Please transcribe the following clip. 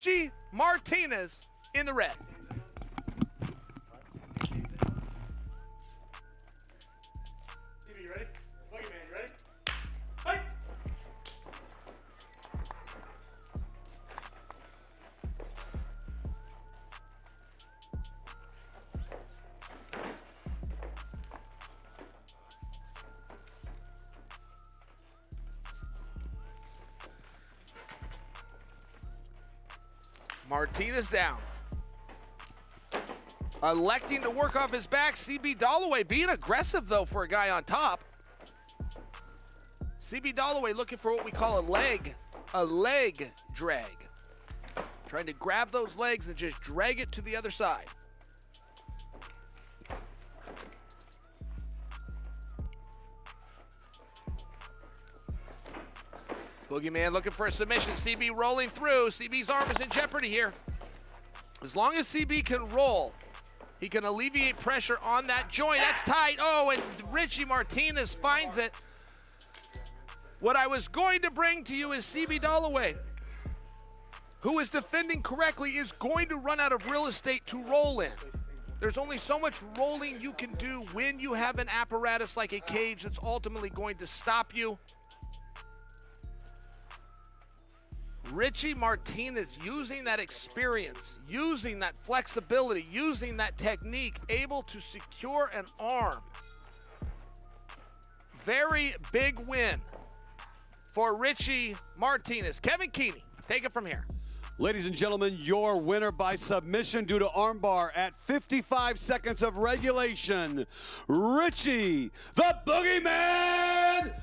G. Martinez in the red. You ready? Man, you Martinez down. Electing to work off his back. CB Dollaway being aggressive, though, for a guy on top. CB Dollaway looking for what we call a leg, a leg drag. Trying to grab those legs and just drag it to the other side. Boogeyman looking for a submission. CB rolling through. CB's arm is in jeopardy here. As long as CB can roll, he can alleviate pressure on that joint. That's tight. Oh, and Richie Martinez finds it. What I was going to bring to you is CB Dollaway, who is defending correctly, is going to run out of real estate to roll in. There's only so much rolling you can do when you have an apparatus like a cage that's ultimately going to stop you. Richie Martinez using that experience, using that flexibility, using that technique, able to secure an arm. Very big win for Richie Martinez. Kevin Keeney, take it from here. Ladies and gentlemen, your winner by submission due to armbar at 55 seconds of regulation, Richie the Boogeyman.